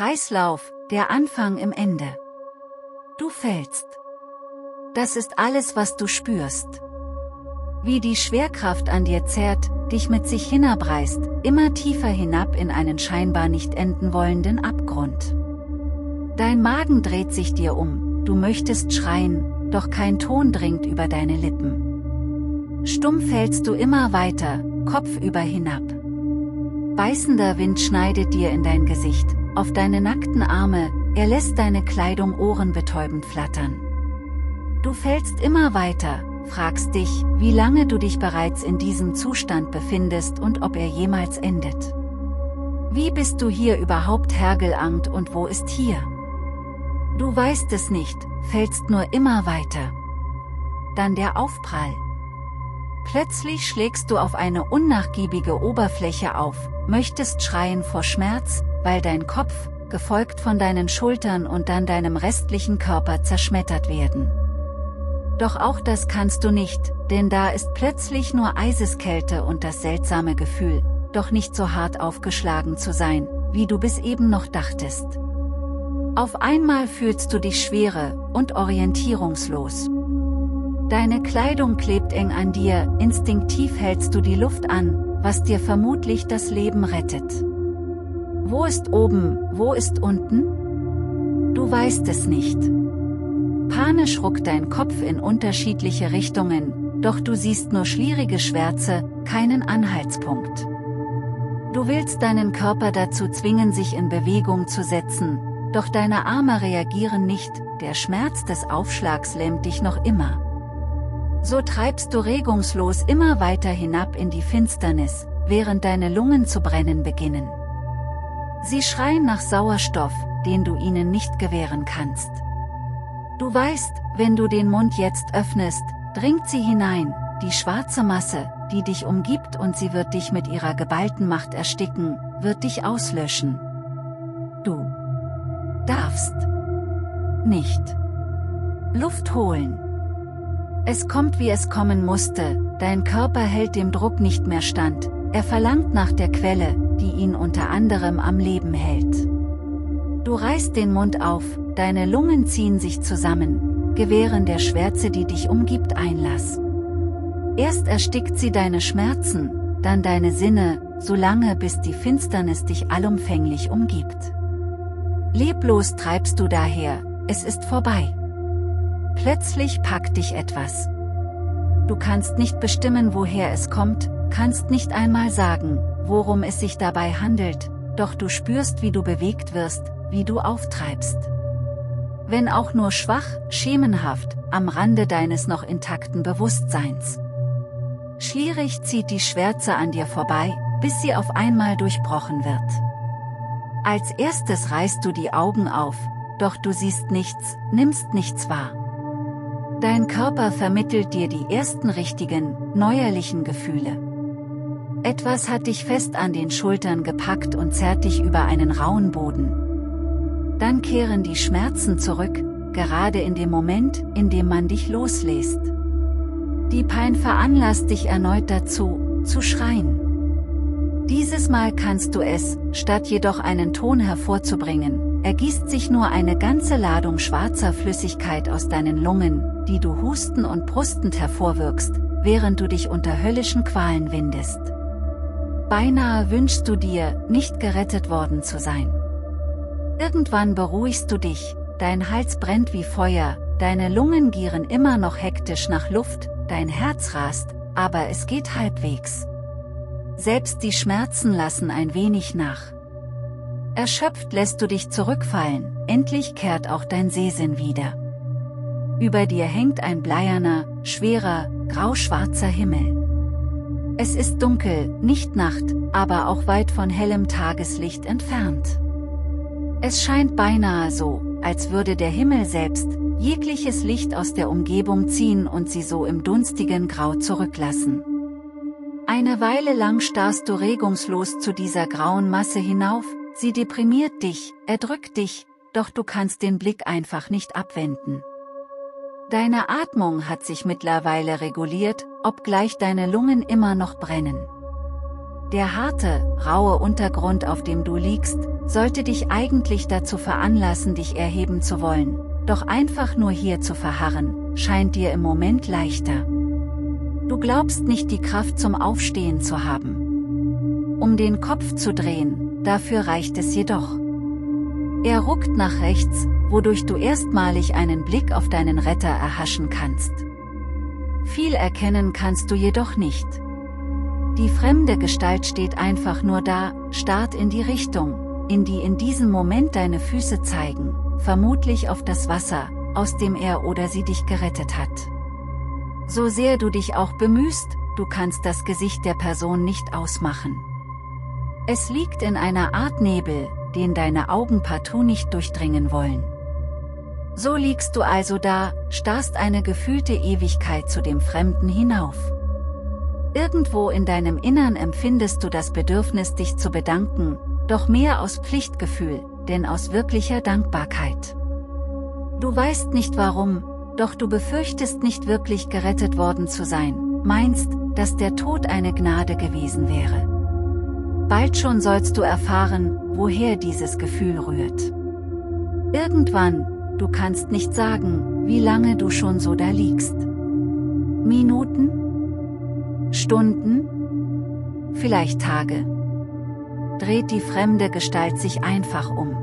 Kreislauf, der Anfang im Ende. Du fällst. Das ist alles, was du spürst. Wie die Schwerkraft an dir zerrt, dich mit sich hinabreißt, immer tiefer hinab in einen scheinbar nicht enden wollenden Abgrund. Dein Magen dreht sich dir um, du möchtest schreien, doch kein Ton dringt über deine Lippen. Stumm fällst du immer weiter, kopfüber hinab. Beißender Wind schneidet dir in dein Gesicht, auf deine nackten Arme, er lässt deine Kleidung ohrenbetäubend flattern. Du fällst immer weiter, fragst dich, wie lange du dich bereits in diesem Zustand befindest und ob er jemals endet. Wie bist du hier überhaupt hergelangt und wo ist hier? Du weißt es nicht, fällst nur immer weiter. Dann der Aufprall. Plötzlich schlägst du auf eine unnachgiebige Oberfläche auf, möchtest schreien vor Schmerz, weil dein Kopf, gefolgt von deinen Schultern und dann deinem restlichen Körper zerschmettert werden. Doch auch das kannst du nicht, denn da ist plötzlich nur Eiseskälte und das seltsame Gefühl, doch nicht so hart aufgeschlagen zu sein, wie du bis eben noch dachtest. Auf einmal fühlst du dich schwere und orientierungslos. Deine Kleidung klebt eng an dir, instinktiv hältst du die Luft an, was dir vermutlich das Leben rettet. Wo ist oben, wo ist unten? Du weißt es nicht. Panisch ruckt dein Kopf in unterschiedliche Richtungen, doch du siehst nur schwierige Schwärze, keinen Anhaltspunkt. Du willst deinen Körper dazu zwingen, sich in Bewegung zu setzen, doch deine Arme reagieren nicht, der Schmerz des Aufschlags lähmt dich noch immer. So treibst du regungslos immer weiter hinab in die Finsternis, während deine Lungen zu brennen beginnen. Sie schreien nach Sauerstoff, den du ihnen nicht gewähren kannst. Du weißt, wenn du den Mund jetzt öffnest, dringt sie hinein, die schwarze Masse, die dich umgibt und sie wird dich mit ihrer geballten Macht ersticken, wird dich auslöschen. Du darfst nicht Luft holen. Es kommt wie es kommen musste, dein Körper hält dem Druck nicht mehr stand, er verlangt nach der Quelle, die ihn unter anderem am Leben hält. Du reißt den Mund auf, deine Lungen ziehen sich zusammen, gewähren der Schwärze, die dich umgibt, Einlass. Erst erstickt sie deine Schmerzen, dann deine Sinne, solange bis die Finsternis dich allumfänglich umgibt. Leblos treibst du daher, es ist vorbei. Plötzlich packt dich etwas. Du kannst nicht bestimmen, woher es kommt, kannst nicht einmal sagen, worum es sich dabei handelt, doch du spürst, wie du bewegt wirst, wie du auftreibst. Wenn auch nur schwach, schemenhaft, am Rande deines noch intakten Bewusstseins. Schwierig zieht die Schwärze an dir vorbei, bis sie auf einmal durchbrochen wird. Als erstes reißt du die Augen auf, doch du siehst nichts, nimmst nichts wahr. Dein Körper vermittelt dir die ersten richtigen, neuerlichen Gefühle. Etwas hat dich fest an den Schultern gepackt und zerrt dich über einen rauen Boden. Dann kehren die Schmerzen zurück, gerade in dem Moment, in dem man dich loslässt. Die Pein veranlasst dich erneut dazu, zu schreien. Dieses Mal kannst du es, statt jedoch einen Ton hervorzubringen, ergießt sich nur eine ganze Ladung schwarzer Flüssigkeit aus deinen Lungen, die du husten und brustend hervorwirkst, während du dich unter höllischen Qualen windest. Beinahe wünschst du dir, nicht gerettet worden zu sein. Irgendwann beruhigst du dich, dein Hals brennt wie Feuer, deine Lungen gieren immer noch hektisch nach Luft, dein Herz rast, aber es geht halbwegs. Selbst die Schmerzen lassen ein wenig nach. Erschöpft lässt du dich zurückfallen, endlich kehrt auch dein Sehsinn wieder. Über dir hängt ein bleierner, schwerer, grauschwarzer Himmel. Es ist dunkel, nicht Nacht, aber auch weit von hellem Tageslicht entfernt. Es scheint beinahe so, als würde der Himmel selbst, jegliches Licht aus der Umgebung ziehen und sie so im dunstigen Grau zurücklassen. Eine Weile lang starrst du regungslos zu dieser grauen Masse hinauf, sie deprimiert dich, erdrückt dich, doch du kannst den Blick einfach nicht abwenden. Deine Atmung hat sich mittlerweile reguliert, obgleich deine Lungen immer noch brennen. Der harte, raue Untergrund, auf dem du liegst, sollte dich eigentlich dazu veranlassen, dich erheben zu wollen, doch einfach nur hier zu verharren, scheint dir im Moment leichter. Du glaubst nicht die Kraft zum Aufstehen zu haben. Um den Kopf zu drehen, dafür reicht es jedoch. Er ruckt nach rechts, wodurch du erstmalig einen Blick auf deinen Retter erhaschen kannst. Viel erkennen kannst du jedoch nicht. Die fremde Gestalt steht einfach nur da, starrt in die Richtung, in die in diesem Moment deine Füße zeigen, vermutlich auf das Wasser, aus dem er oder sie dich gerettet hat. So sehr du dich auch bemühst, du kannst das Gesicht der Person nicht ausmachen. Es liegt in einer Art Nebel, den deine Augen partout nicht durchdringen wollen. So liegst du also da, starrst eine gefühlte Ewigkeit zu dem Fremden hinauf. Irgendwo in deinem Innern empfindest du das Bedürfnis, dich zu bedanken, doch mehr aus Pflichtgefühl, denn aus wirklicher Dankbarkeit. Du weißt nicht warum, doch du befürchtest nicht wirklich gerettet worden zu sein, meinst, dass der Tod eine Gnade gewesen wäre. Bald schon sollst du erfahren, woher dieses Gefühl rührt. Irgendwann, du kannst nicht sagen, wie lange du schon so da liegst. Minuten? Stunden? Vielleicht Tage. Dreht die fremde Gestalt sich einfach um.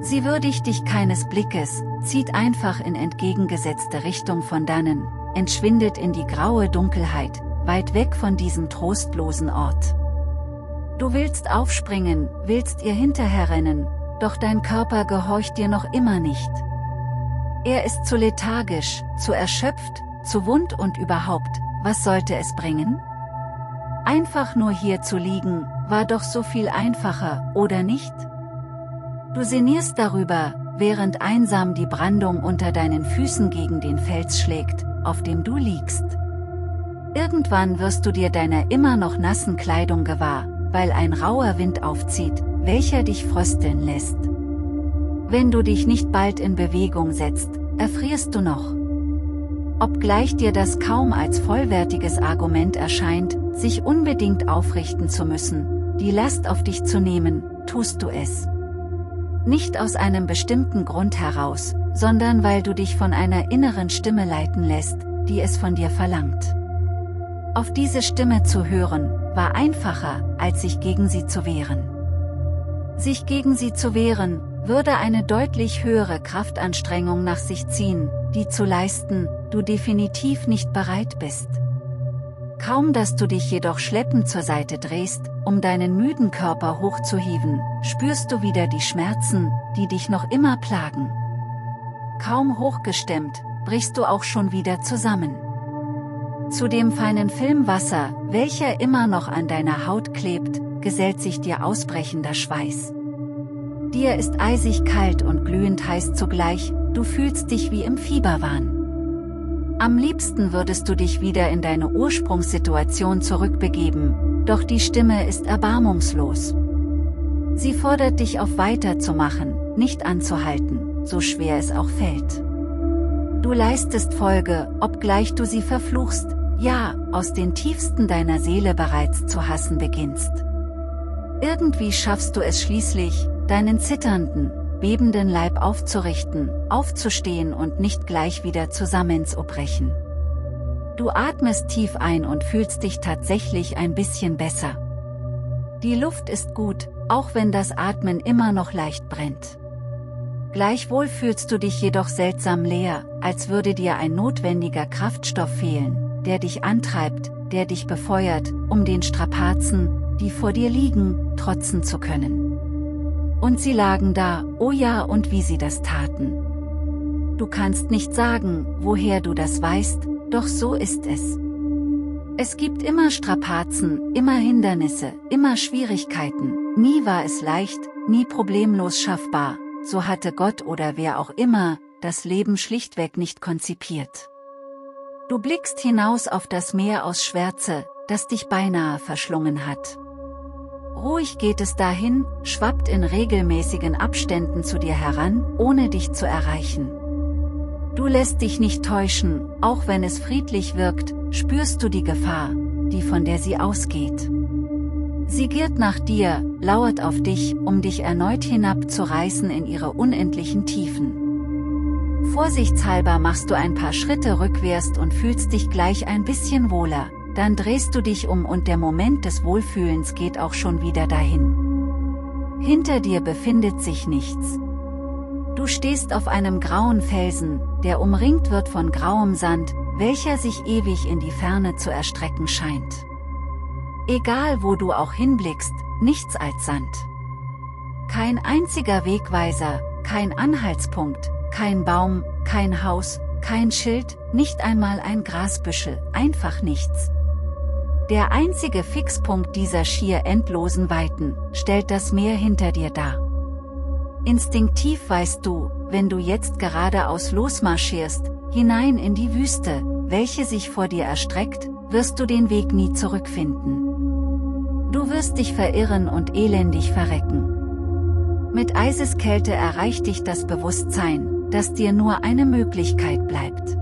Sie würdigt dich keines Blickes, zieht einfach in entgegengesetzte Richtung von dannen, entschwindet in die graue Dunkelheit, weit weg von diesem trostlosen Ort. Du willst aufspringen, willst ihr hinterherrennen, doch dein Körper gehorcht dir noch immer nicht. Er ist zu lethargisch, zu erschöpft, zu wund und überhaupt, was sollte es bringen? Einfach nur hier zu liegen, war doch so viel einfacher, oder nicht? Du sinnierst darüber, während einsam die Brandung unter deinen Füßen gegen den Fels schlägt, auf dem du liegst. Irgendwann wirst du dir deiner immer noch nassen Kleidung gewahr, weil ein rauer Wind aufzieht, welcher dich frösteln lässt. Wenn du dich nicht bald in Bewegung setzt, erfrierst du noch. Obgleich dir das kaum als vollwertiges Argument erscheint, sich unbedingt aufrichten zu müssen, die Last auf dich zu nehmen, tust du es. Nicht aus einem bestimmten Grund heraus, sondern weil du dich von einer inneren Stimme leiten lässt, die es von dir verlangt. Auf diese Stimme zu hören, war einfacher, als sich gegen sie zu wehren. Sich gegen sie zu wehren, würde eine deutlich höhere Kraftanstrengung nach sich ziehen, die zu leisten, du definitiv nicht bereit bist. Kaum dass du dich jedoch schleppend zur Seite drehst, um deinen müden Körper hochzuhieven, spürst du wieder die Schmerzen, die dich noch immer plagen. Kaum hochgestemmt, brichst du auch schon wieder zusammen. Zu dem feinen Film Wasser, welcher immer noch an deiner Haut klebt, gesellt sich dir ausbrechender Schweiß. Dir ist eisig kalt und glühend heiß zugleich, du fühlst dich wie im Fieberwahn. Am liebsten würdest du dich wieder in deine Ursprungssituation zurückbegeben, doch die Stimme ist erbarmungslos. Sie fordert dich auf weiterzumachen, nicht anzuhalten, so schwer es auch fällt. Du leistest Folge, obgleich du sie verfluchst, ja, aus den tiefsten deiner Seele bereits zu hassen beginnst. Irgendwie schaffst du es schließlich, deinen zitternden, bebenden Leib aufzurichten, aufzustehen und nicht gleich wieder zusammenzubrechen. Du atmest tief ein und fühlst dich tatsächlich ein bisschen besser. Die Luft ist gut, auch wenn das Atmen immer noch leicht brennt. Gleichwohl fühlst du dich jedoch seltsam leer, als würde dir ein notwendiger Kraftstoff fehlen, der dich antreibt, der dich befeuert, um den Strapazen, die vor dir liegen, trotzen zu können. Und sie lagen da, oh ja und wie sie das taten. Du kannst nicht sagen, woher du das weißt, doch so ist es. Es gibt immer Strapazen, immer Hindernisse, immer Schwierigkeiten, nie war es leicht, nie problemlos schaffbar, so hatte Gott oder wer auch immer, das Leben schlichtweg nicht konzipiert. Du blickst hinaus auf das Meer aus Schwärze, das dich beinahe verschlungen hat. Ruhig geht es dahin, schwappt in regelmäßigen Abständen zu dir heran, ohne dich zu erreichen. Du lässt dich nicht täuschen, auch wenn es friedlich wirkt, spürst du die Gefahr, die von der sie ausgeht. Sie giert nach dir, lauert auf dich, um dich erneut hinabzureißen in ihre unendlichen Tiefen. Vorsichtshalber machst du ein paar Schritte rückwärts und fühlst dich gleich ein bisschen wohler, dann drehst du dich um und der Moment des Wohlfühlens geht auch schon wieder dahin. Hinter dir befindet sich nichts. Du stehst auf einem grauen Felsen, der umringt wird von grauem Sand, welcher sich ewig in die Ferne zu erstrecken scheint. Egal wo du auch hinblickst, nichts als Sand. Kein einziger Wegweiser, kein Anhaltspunkt, kein Baum, kein Haus, kein Schild, nicht einmal ein Grasbüschel, einfach nichts. Der einzige Fixpunkt dieser schier endlosen Weiten, stellt das Meer hinter dir dar. Instinktiv weißt du, wenn du jetzt geradeaus losmarschierst, hinein in die Wüste, welche sich vor dir erstreckt, wirst du den Weg nie zurückfinden. Du wirst dich verirren und elendig verrecken. Mit Eiseskälte erreicht dich das Bewusstsein, dass dir nur eine Möglichkeit bleibt.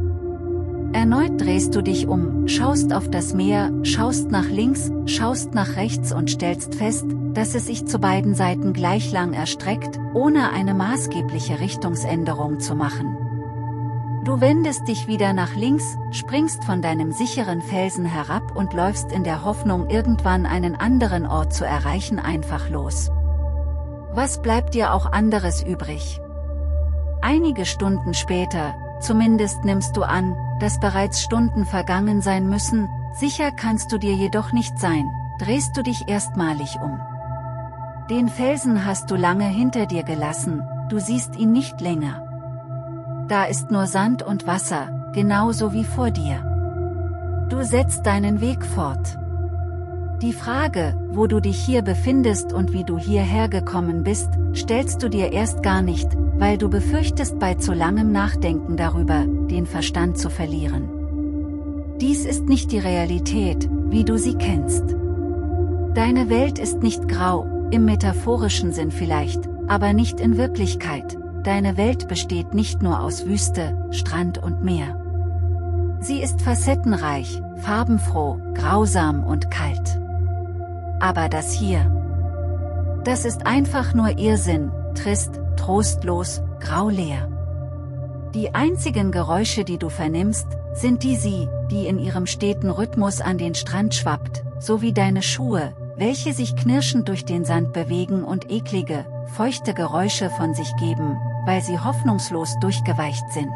Erneut drehst du dich um, schaust auf das Meer, schaust nach links, schaust nach rechts und stellst fest, dass es sich zu beiden Seiten gleich lang erstreckt, ohne eine maßgebliche Richtungsänderung zu machen. Du wendest dich wieder nach links, springst von deinem sicheren Felsen herab und läufst in der Hoffnung irgendwann einen anderen Ort zu erreichen einfach los. Was bleibt dir auch anderes übrig? Einige Stunden später, zumindest nimmst du an, dass bereits Stunden vergangen sein müssen, sicher kannst du dir jedoch nicht sein, drehst du dich erstmalig um. Den Felsen hast du lange hinter dir gelassen, du siehst ihn nicht länger da ist nur Sand und Wasser, genauso wie vor dir. Du setzt deinen Weg fort. Die Frage, wo du dich hier befindest und wie du hierher gekommen bist, stellst du dir erst gar nicht, weil du befürchtest bei zu langem Nachdenken darüber, den Verstand zu verlieren. Dies ist nicht die Realität, wie du sie kennst. Deine Welt ist nicht grau, im metaphorischen Sinn vielleicht, aber nicht in Wirklichkeit, Deine Welt besteht nicht nur aus Wüste, Strand und Meer. Sie ist facettenreich, farbenfroh, grausam und kalt. Aber das hier. Das ist einfach nur Irrsinn, trist, trostlos, grauleer. Die einzigen Geräusche die du vernimmst, sind die sie, die in ihrem steten Rhythmus an den Strand schwappt, sowie deine Schuhe, welche sich knirschend durch den Sand bewegen und eklige, feuchte Geräusche von sich geben, weil sie hoffnungslos durchgeweicht sind.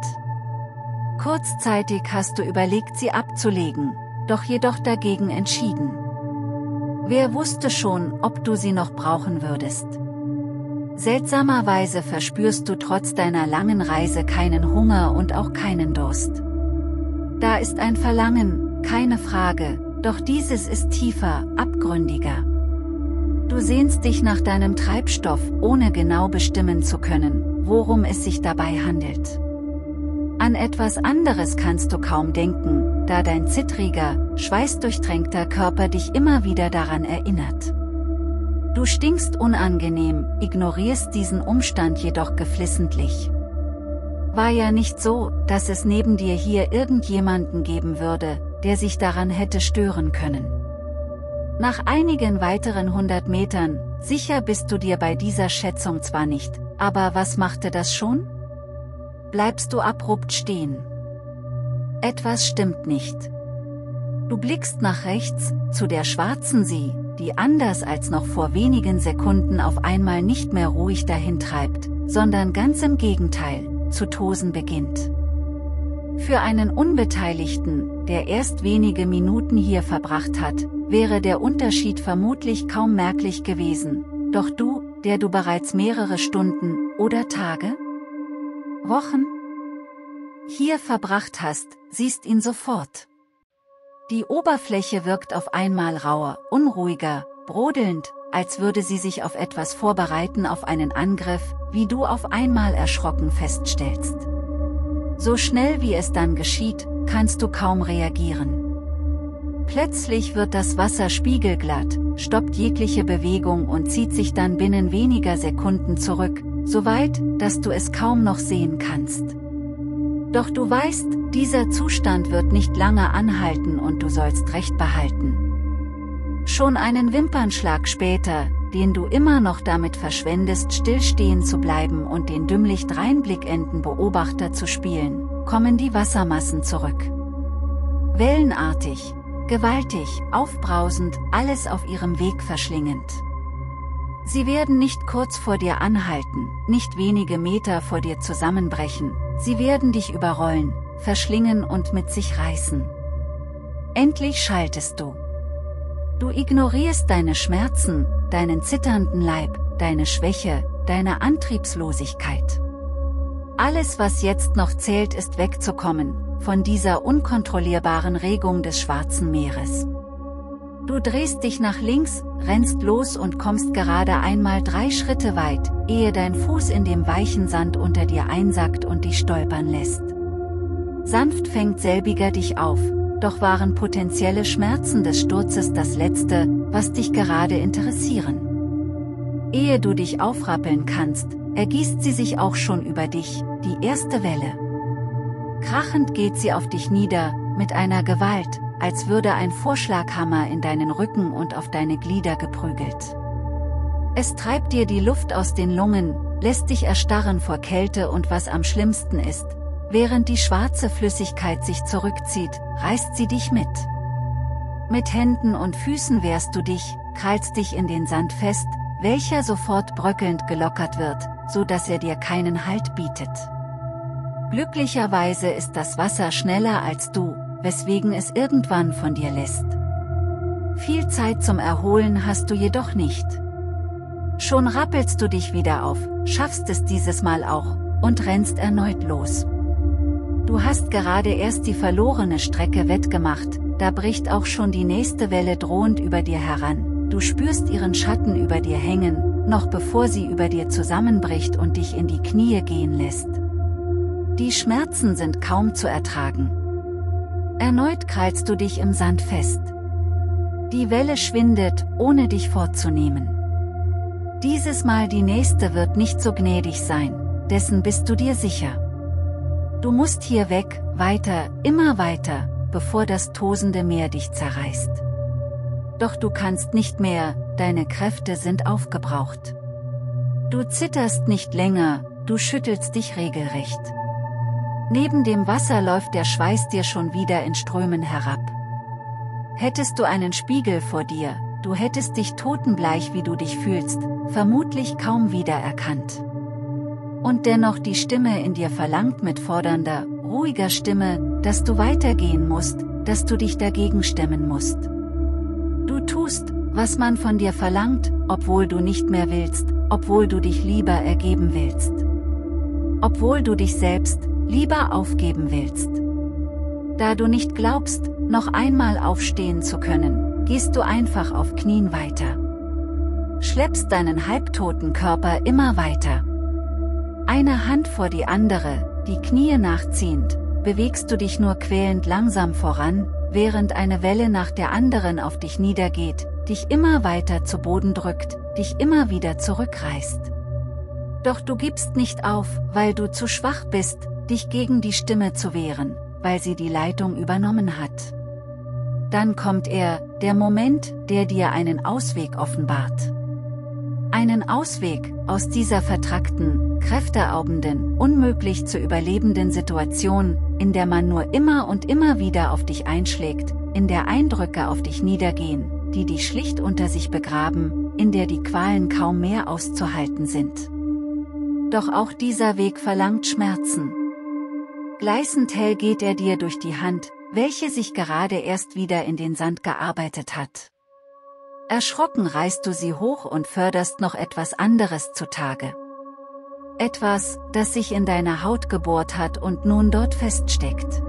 Kurzzeitig hast du überlegt sie abzulegen, doch jedoch dagegen entschieden. Wer wusste schon, ob du sie noch brauchen würdest? Seltsamerweise verspürst du trotz deiner langen Reise keinen Hunger und auch keinen Durst. Da ist ein Verlangen, keine Frage, doch dieses ist tiefer, abgründiger. Du sehnst dich nach deinem Treibstoff, ohne genau bestimmen zu können, worum es sich dabei handelt. An etwas anderes kannst du kaum denken, da dein zittriger, schweißdurchtränkter Körper dich immer wieder daran erinnert. Du stinkst unangenehm, ignorierst diesen Umstand jedoch geflissentlich. War ja nicht so, dass es neben dir hier irgendjemanden geben würde, der sich daran hätte stören können. Nach einigen weiteren hundert Metern, sicher bist du dir bei dieser Schätzung zwar nicht, aber was machte das schon? Bleibst du abrupt stehen. Etwas stimmt nicht. Du blickst nach rechts, zu der schwarzen See, die anders als noch vor wenigen Sekunden auf einmal nicht mehr ruhig dahintreibt, sondern ganz im Gegenteil, zu tosen beginnt. Für einen Unbeteiligten, der erst wenige Minuten hier verbracht hat, wäre der Unterschied vermutlich kaum merklich gewesen, doch du, der du bereits mehrere Stunden, oder Tage? Wochen? Hier verbracht hast, siehst ihn sofort. Die Oberfläche wirkt auf einmal rauer, unruhiger, brodelnd, als würde sie sich auf etwas vorbereiten auf einen Angriff, wie du auf einmal erschrocken feststellst. So schnell wie es dann geschieht, kannst du kaum reagieren. Plötzlich wird das Wasser spiegelglatt, stoppt jegliche Bewegung und zieht sich dann binnen weniger Sekunden zurück, so weit, dass du es kaum noch sehen kannst. Doch du weißt, dieser Zustand wird nicht lange anhalten und du sollst Recht behalten. Schon einen Wimpernschlag später, den du immer noch damit verschwendest stillstehen zu bleiben und den dümmlich dreinblickenden Beobachter zu spielen, kommen die Wassermassen zurück. Wellenartig, gewaltig, aufbrausend, alles auf ihrem Weg verschlingend. Sie werden nicht kurz vor dir anhalten, nicht wenige Meter vor dir zusammenbrechen, sie werden dich überrollen, verschlingen und mit sich reißen. Endlich schaltest du. Du ignorierst deine Schmerzen, deinen zitternden Leib, deine Schwäche, deine Antriebslosigkeit. Alles was jetzt noch zählt ist wegzukommen, von dieser unkontrollierbaren Regung des Schwarzen Meeres. Du drehst dich nach links, rennst los und kommst gerade einmal drei Schritte weit, ehe dein Fuß in dem weichen Sand unter dir einsackt und dich stolpern lässt. Sanft fängt selbiger dich auf, doch waren potenzielle Schmerzen des Sturzes das Letzte, was dich gerade interessieren. Ehe du dich aufrappeln kannst, ergießt sie sich auch schon über dich, die erste Welle. Krachend geht sie auf dich nieder, mit einer Gewalt, als würde ein Vorschlaghammer in deinen Rücken und auf deine Glieder geprügelt. Es treibt dir die Luft aus den Lungen, lässt dich erstarren vor Kälte und was am schlimmsten ist, während die schwarze Flüssigkeit sich zurückzieht, reißt sie dich mit. Mit Händen und Füßen wehrst du dich, krallst dich in den Sand fest, welcher sofort bröckelnd gelockert wird, so dass er dir keinen Halt bietet. Glücklicherweise ist das Wasser schneller als du, weswegen es irgendwann von dir lässt. Viel Zeit zum Erholen hast du jedoch nicht. Schon rappelst du dich wieder auf, schaffst es dieses Mal auch, und rennst erneut los. Du hast gerade erst die verlorene Strecke wettgemacht, da bricht auch schon die nächste Welle drohend über dir heran, du spürst ihren Schatten über dir hängen, noch bevor sie über dir zusammenbricht und dich in die Knie gehen lässt. Die Schmerzen sind kaum zu ertragen. Erneut krallst du dich im Sand fest. Die Welle schwindet, ohne dich fortzunehmen. Dieses Mal die nächste wird nicht so gnädig sein, dessen bist du dir sicher. Du musst hier weg, weiter, immer weiter, bevor das tosende Meer dich zerreißt. Doch du kannst nicht mehr, deine Kräfte sind aufgebraucht. Du zitterst nicht länger, du schüttelst dich regelrecht. Neben dem Wasser läuft der Schweiß dir schon wieder in Strömen herab. Hättest du einen Spiegel vor dir, du hättest dich totenbleich wie du dich fühlst, vermutlich kaum wiedererkannt. Und dennoch die Stimme in dir verlangt mit fordernder, ruhiger Stimme, dass du weitergehen musst, dass du dich dagegen stemmen musst. Du tust, was man von dir verlangt, obwohl du nicht mehr willst, obwohl du dich lieber ergeben willst. Obwohl du dich selbst, lieber aufgeben willst. Da du nicht glaubst, noch einmal aufstehen zu können, gehst du einfach auf Knien weiter. Schleppst deinen halbtoten Körper immer weiter. Eine Hand vor die andere, die Knie nachziehend, bewegst du dich nur quälend langsam voran, während eine Welle nach der anderen auf dich niedergeht, dich immer weiter zu Boden drückt, dich immer wieder zurückreißt. Doch du gibst nicht auf, weil du zu schwach bist, dich gegen die Stimme zu wehren, weil sie die Leitung übernommen hat. Dann kommt er, der Moment, der dir einen Ausweg offenbart. Einen Ausweg aus dieser vertrackten, kräfteaubenden, unmöglich zu überlebenden Situation, in der man nur immer und immer wieder auf dich einschlägt, in der Eindrücke auf dich niedergehen, die dich schlicht unter sich begraben, in der die Qualen kaum mehr auszuhalten sind. Doch auch dieser Weg verlangt Schmerzen, Gleißend hell geht er dir durch die Hand, welche sich gerade erst wieder in den Sand gearbeitet hat. Erschrocken reißt du sie hoch und förderst noch etwas anderes zutage. Etwas, das sich in deiner Haut gebohrt hat und nun dort feststeckt.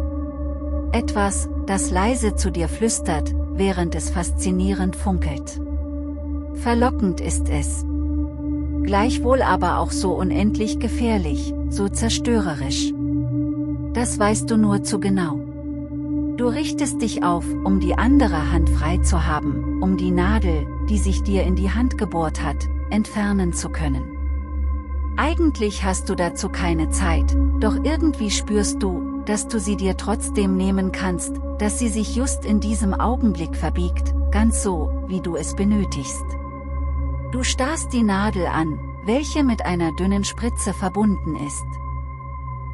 Etwas, das leise zu dir flüstert, während es faszinierend funkelt. Verlockend ist es. Gleichwohl aber auch so unendlich gefährlich, so zerstörerisch das weißt du nur zu genau. Du richtest dich auf, um die andere Hand frei zu haben, um die Nadel, die sich dir in die Hand gebohrt hat, entfernen zu können. Eigentlich hast du dazu keine Zeit, doch irgendwie spürst du, dass du sie dir trotzdem nehmen kannst, dass sie sich just in diesem Augenblick verbiegt, ganz so, wie du es benötigst. Du starrst die Nadel an, welche mit einer dünnen Spritze verbunden ist.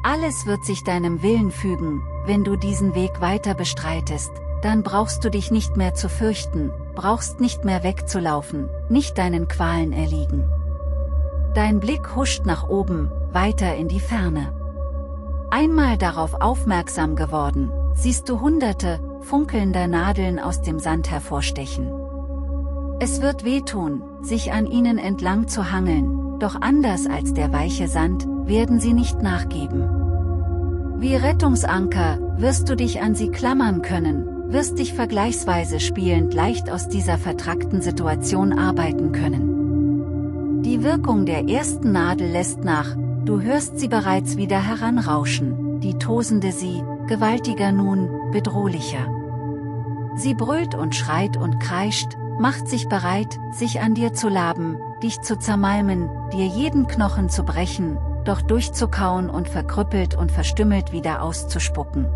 Alles wird sich deinem Willen fügen, wenn du diesen Weg weiter bestreitest, dann brauchst du dich nicht mehr zu fürchten, brauchst nicht mehr wegzulaufen, nicht deinen Qualen erliegen. Dein Blick huscht nach oben, weiter in die Ferne. Einmal darauf aufmerksam geworden, siehst du hunderte, funkelnder Nadeln aus dem Sand hervorstechen. Es wird wehtun, sich an ihnen entlang zu hangeln, doch anders als der weiche Sand, werden sie nicht nachgeben. Wie Rettungsanker, wirst du dich an sie klammern können, wirst dich vergleichsweise spielend leicht aus dieser vertrackten Situation arbeiten können. Die Wirkung der ersten Nadel lässt nach, du hörst sie bereits wieder heranrauschen, die tosende sie, gewaltiger nun, bedrohlicher. Sie brüllt und schreit und kreischt, macht sich bereit, sich an dir zu laben, dich zu zermalmen, dir jeden Knochen zu brechen, doch durchzukauen und verkrüppelt und verstümmelt wieder auszuspucken.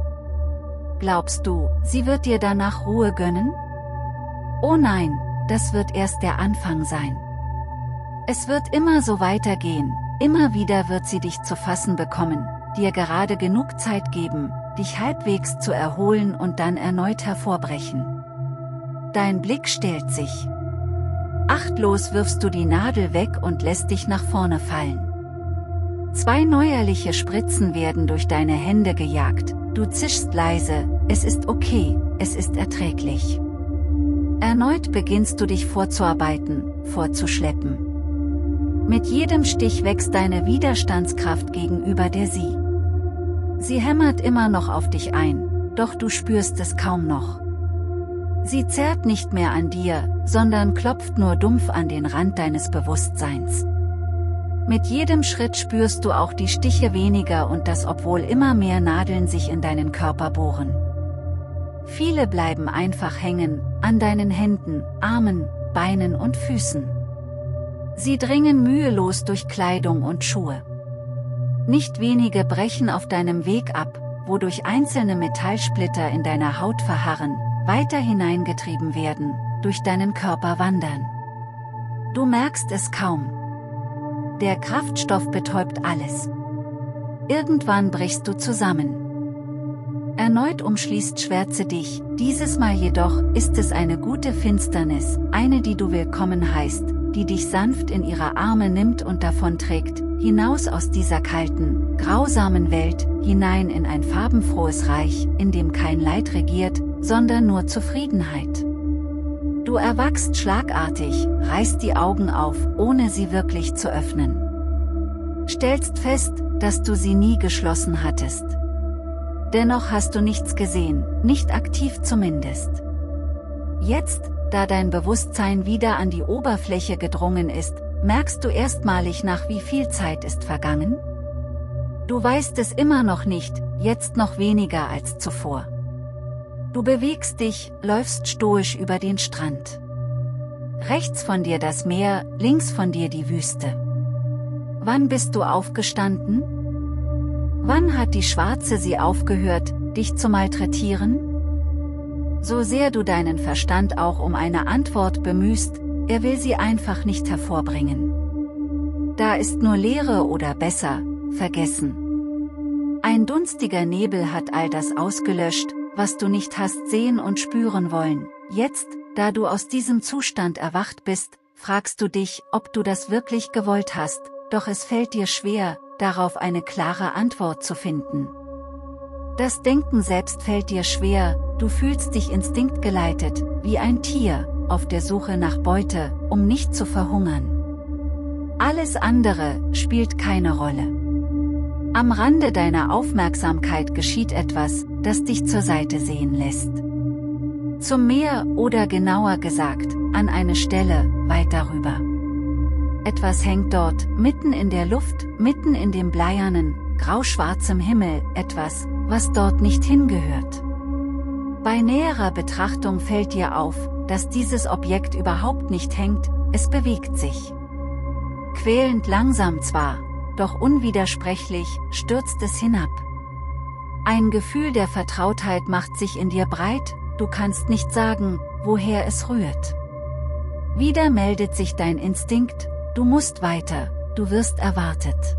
Glaubst du, sie wird dir danach Ruhe gönnen? Oh nein, das wird erst der Anfang sein. Es wird immer so weitergehen, immer wieder wird sie dich zu fassen bekommen, dir gerade genug Zeit geben, dich halbwegs zu erholen und dann erneut hervorbrechen. Dein Blick stellt sich. Achtlos wirfst du die Nadel weg und lässt dich nach vorne fallen. Zwei neuerliche Spritzen werden durch deine Hände gejagt, Du zischst leise, es ist okay, es ist erträglich. Erneut beginnst du dich vorzuarbeiten, vorzuschleppen. Mit jedem Stich wächst deine Widerstandskraft gegenüber der sie. Sie hämmert immer noch auf dich ein, doch du spürst es kaum noch. Sie zerrt nicht mehr an dir, sondern klopft nur dumpf an den Rand deines Bewusstseins. Mit jedem Schritt spürst du auch die Stiche weniger und das obwohl immer mehr Nadeln sich in deinen Körper bohren. Viele bleiben einfach hängen, an deinen Händen, Armen, Beinen und Füßen. Sie dringen mühelos durch Kleidung und Schuhe. Nicht wenige brechen auf deinem Weg ab, wodurch einzelne Metallsplitter in deiner Haut verharren, weiter hineingetrieben werden, durch deinen Körper wandern. Du merkst es kaum, der Kraftstoff betäubt alles. Irgendwann brichst du zusammen. Erneut umschließt Schwärze dich, dieses Mal jedoch ist es eine gute Finsternis, eine die du willkommen heißt, die dich sanft in ihre Arme nimmt und davonträgt, hinaus aus dieser kalten, grausamen Welt, hinein in ein farbenfrohes Reich, in dem kein Leid regiert, sondern nur Zufriedenheit. Du erwachst schlagartig, reißt die Augen auf, ohne sie wirklich zu öffnen. Stellst fest, dass du sie nie geschlossen hattest. Dennoch hast du nichts gesehen, nicht aktiv zumindest. Jetzt, da dein Bewusstsein wieder an die Oberfläche gedrungen ist, merkst du erstmalig nach wie viel Zeit ist vergangen? Du weißt es immer noch nicht, jetzt noch weniger als zuvor. Du bewegst dich, läufst stoisch über den Strand. Rechts von dir das Meer, links von dir die Wüste. Wann bist du aufgestanden? Wann hat die Schwarze sie aufgehört, dich zu malträtieren? So sehr du deinen Verstand auch um eine Antwort bemühst, er will sie einfach nicht hervorbringen. Da ist nur Leere oder besser, vergessen. Ein dunstiger Nebel hat all das ausgelöscht, was du nicht hast sehen und spüren wollen. Jetzt, da du aus diesem Zustand erwacht bist, fragst du dich, ob du das wirklich gewollt hast, doch es fällt dir schwer, darauf eine klare Antwort zu finden. Das Denken selbst fällt dir schwer, du fühlst dich instinktgeleitet, wie ein Tier, auf der Suche nach Beute, um nicht zu verhungern. Alles andere spielt keine Rolle. Am Rande deiner Aufmerksamkeit geschieht etwas, das dich zur Seite sehen lässt. Zum Meer oder genauer gesagt, an eine Stelle, weit darüber. Etwas hängt dort, mitten in der Luft, mitten in dem bleiernen, grauschwarzem Himmel, etwas, was dort nicht hingehört. Bei näherer Betrachtung fällt dir auf, dass dieses Objekt überhaupt nicht hängt, es bewegt sich. Quälend langsam zwar, doch unwidersprechlich, stürzt es hinab. Ein Gefühl der Vertrautheit macht sich in dir breit, du kannst nicht sagen, woher es rührt. Wieder meldet sich dein Instinkt, du musst weiter, du wirst erwartet.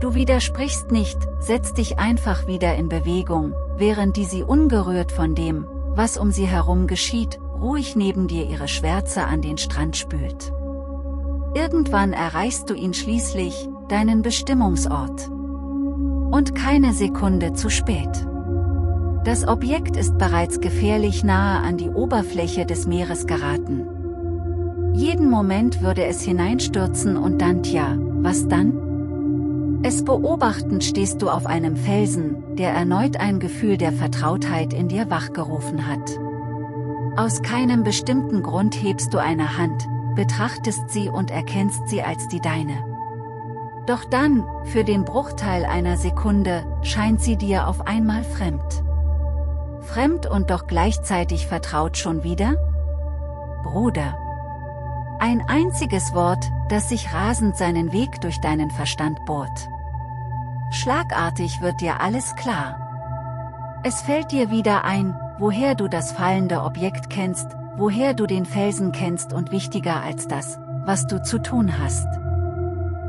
Du widersprichst nicht, setz dich einfach wieder in Bewegung, während die sie ungerührt von dem, was um sie herum geschieht, ruhig neben dir ihre Schwärze an den Strand spült. Irgendwann erreichst du ihn schließlich, deinen Bestimmungsort. Und keine Sekunde zu spät. Das Objekt ist bereits gefährlich nahe an die Oberfläche des Meeres geraten. Jeden Moment würde es hineinstürzen und dann tja, was dann? Es beobachtend stehst du auf einem Felsen, der erneut ein Gefühl der Vertrautheit in dir wachgerufen hat. Aus keinem bestimmten Grund hebst du eine Hand, betrachtest sie und erkennst sie als die deine. Doch dann, für den Bruchteil einer Sekunde, scheint sie dir auf einmal fremd. Fremd und doch gleichzeitig vertraut schon wieder? Bruder. Ein einziges Wort, das sich rasend seinen Weg durch deinen Verstand bohrt. Schlagartig wird dir alles klar. Es fällt dir wieder ein, woher du das fallende Objekt kennst, woher du den Felsen kennst und wichtiger als das, was du zu tun hast.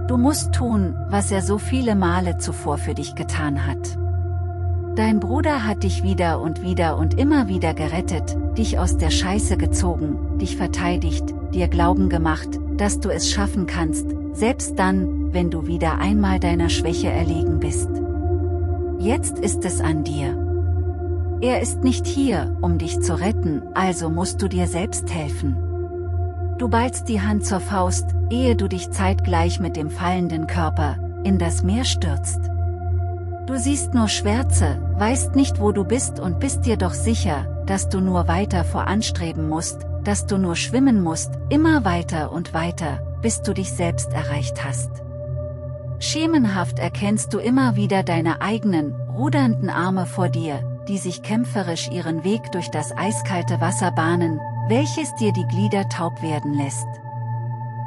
Du musst tun, was er so viele Male zuvor für dich getan hat. Dein Bruder hat dich wieder und wieder und immer wieder gerettet, dich aus der Scheiße gezogen, dich verteidigt, dir Glauben gemacht, dass du es schaffen kannst, selbst dann, wenn du wieder einmal deiner Schwäche erlegen bist. Jetzt ist es an dir. Er ist nicht hier, um dich zu retten, also musst du dir selbst helfen. Du ballst die Hand zur Faust, ehe du dich zeitgleich mit dem fallenden Körper in das Meer stürzt. Du siehst nur Schwärze, weißt nicht wo du bist und bist dir doch sicher, dass du nur weiter voranstreben musst, dass du nur schwimmen musst, immer weiter und weiter, bis du dich selbst erreicht hast. Schemenhaft erkennst du immer wieder deine eigenen, rudernden Arme vor dir, die sich kämpferisch ihren Weg durch das eiskalte Wasser bahnen, welches dir die Glieder taub werden lässt.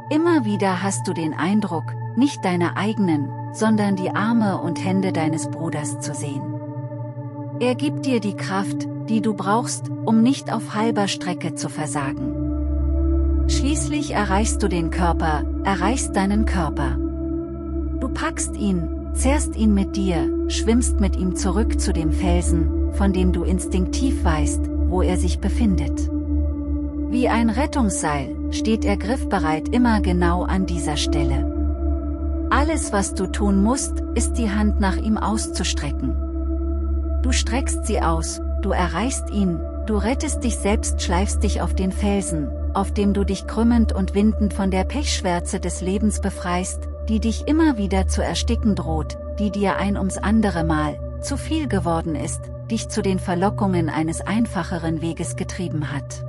Immer wieder hast du den Eindruck, nicht deine eigenen, sondern die Arme und Hände deines Bruders zu sehen. Er gibt dir die Kraft, die du brauchst, um nicht auf halber Strecke zu versagen. Schließlich erreichst du den Körper, erreichst deinen Körper. Du packst ihn, zerrst ihn mit dir, schwimmst mit ihm zurück zu dem Felsen, von dem du instinktiv weißt, wo er sich befindet. Wie ein Rettungsseil, steht er griffbereit immer genau an dieser Stelle. Alles was du tun musst, ist die Hand nach ihm auszustrecken. Du streckst sie aus, du erreichst ihn, du rettest dich selbst schleifst dich auf den Felsen, auf dem du dich krümmend und windend von der Pechschwärze des Lebens befreist, die dich immer wieder zu ersticken droht, die dir ein ums andere Mal, zu viel geworden ist, dich zu den Verlockungen eines einfacheren Weges getrieben hat.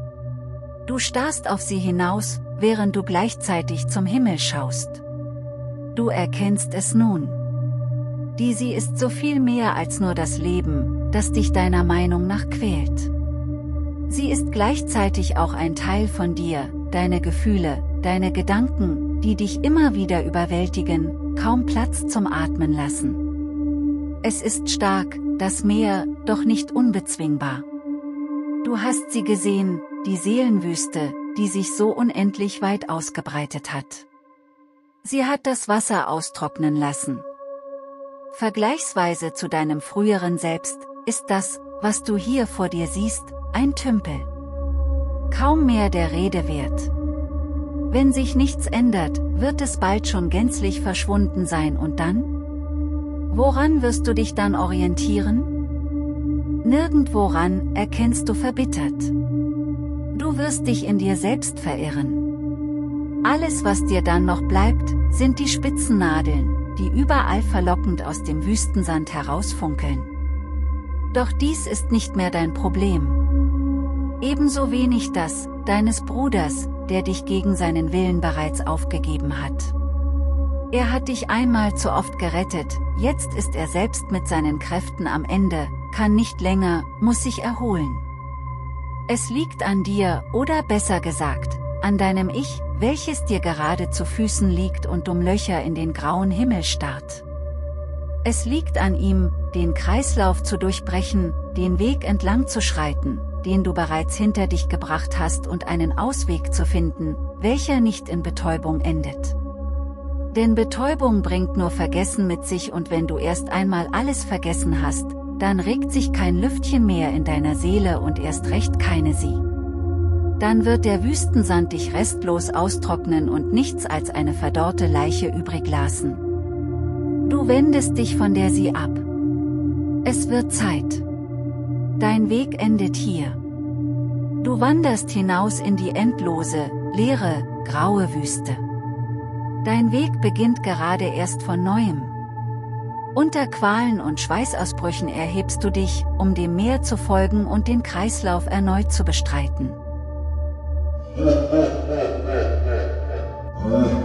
Du starrst auf sie hinaus, während du gleichzeitig zum Himmel schaust. Du erkennst es nun. Die sie ist so viel mehr als nur das Leben, das dich deiner Meinung nach quält. Sie ist gleichzeitig auch ein Teil von dir, deine Gefühle, deine Gedanken, die dich immer wieder überwältigen, kaum Platz zum Atmen lassen. Es ist stark, das Meer, doch nicht unbezwingbar. Du hast sie gesehen, die Seelenwüste, die sich so unendlich weit ausgebreitet hat. Sie hat das Wasser austrocknen lassen. Vergleichsweise zu deinem früheren Selbst, ist das, was du hier vor dir siehst, ein Tümpel. Kaum mehr der Rede wert. Wenn sich nichts ändert, wird es bald schon gänzlich verschwunden sein und dann? Woran wirst du dich dann orientieren? Nirgendworan erkennst du verbittert. Du wirst dich in dir selbst verirren. Alles was dir dann noch bleibt, sind die Spitzennadeln, die überall verlockend aus dem Wüstensand herausfunkeln. Doch dies ist nicht mehr dein Problem. Ebenso wenig das, deines Bruders, der dich gegen seinen Willen bereits aufgegeben hat. Er hat dich einmal zu oft gerettet, jetzt ist er selbst mit seinen Kräften am Ende, kann nicht länger, muss sich erholen. Es liegt an dir, oder besser gesagt, an deinem Ich, welches dir gerade zu Füßen liegt und um Löcher in den grauen Himmel starrt. Es liegt an ihm, den Kreislauf zu durchbrechen, den Weg entlang zu schreiten, den du bereits hinter dich gebracht hast und einen Ausweg zu finden, welcher nicht in Betäubung endet. Denn Betäubung bringt nur Vergessen mit sich und wenn du erst einmal alles vergessen hast, dann regt sich kein Lüftchen mehr in deiner Seele und erst recht keine sie. Dann wird der Wüstensand dich restlos austrocknen und nichts als eine verdorrte Leiche übrig lassen. Du wendest dich von der sie ab. Es wird Zeit. Dein Weg endet hier. Du wanderst hinaus in die endlose, leere, graue Wüste. Dein Weg beginnt gerade erst von neuem. Unter Qualen und Schweißausbrüchen erhebst du dich, um dem Meer zu folgen und den Kreislauf erneut zu bestreiten.